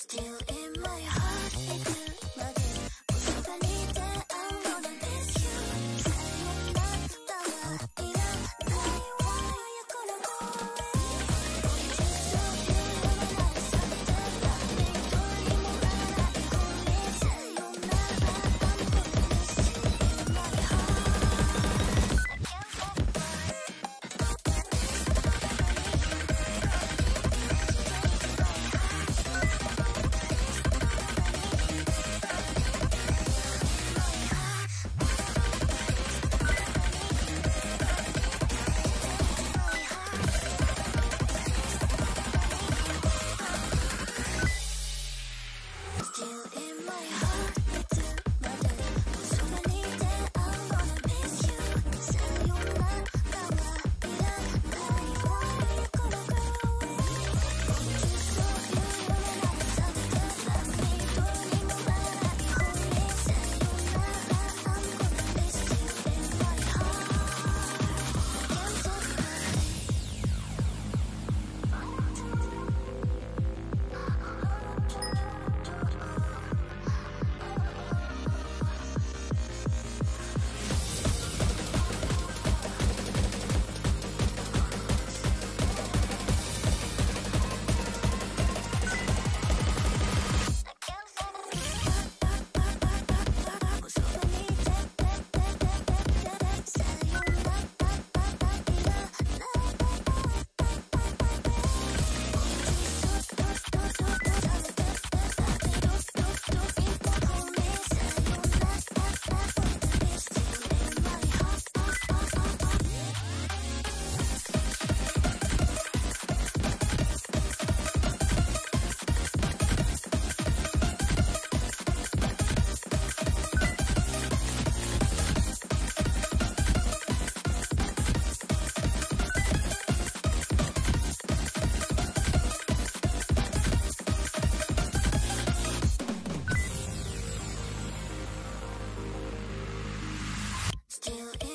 Still in my heart, still